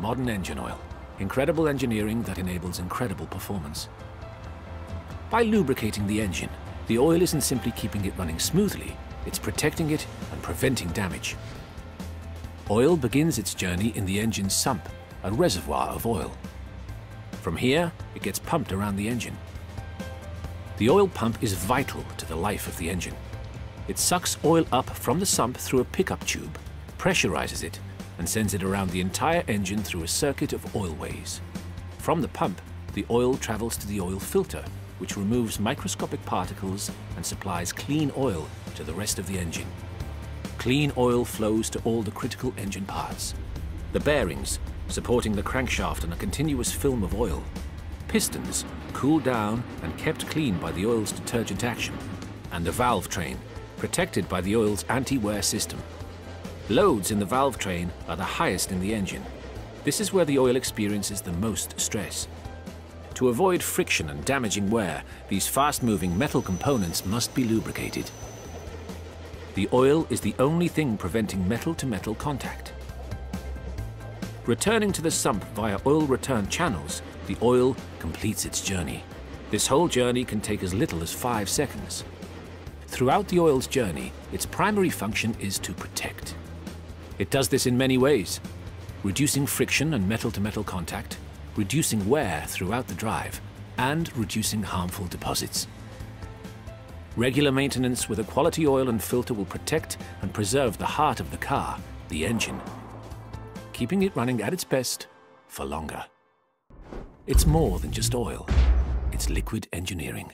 modern engine oil. Incredible engineering that enables incredible performance. By lubricating the engine, the oil isn't simply keeping it running smoothly, it's protecting it and preventing damage. Oil begins its journey in the engine's sump, a reservoir of oil. From here, it gets pumped around the engine. The oil pump is vital to the life of the engine. It sucks oil up from the sump through a pickup tube, pressurizes it, and sends it around the entire engine through a circuit of oilways. From the pump, the oil travels to the oil filter, which removes microscopic particles and supplies clean oil to the rest of the engine. Clean oil flows to all the critical engine parts. The bearings, supporting the crankshaft on a continuous film of oil. Pistons, cooled down and kept clean by the oil's detergent action. And the valve train, protected by the oil's anti-wear system. Loads in the valve train are the highest in the engine. This is where the oil experiences the most stress. To avoid friction and damaging wear, these fast-moving metal components must be lubricated. The oil is the only thing preventing metal-to-metal -metal contact. Returning to the sump via oil return channels, the oil completes its journey. This whole journey can take as little as five seconds. Throughout the oil's journey, its primary function is to protect. It does this in many ways, reducing friction and metal-to-metal -metal contact, reducing wear throughout the drive, and reducing harmful deposits. Regular maintenance with a quality oil and filter will protect and preserve the heart of the car, the engine, keeping it running at its best for longer. It's more than just oil. It's liquid engineering.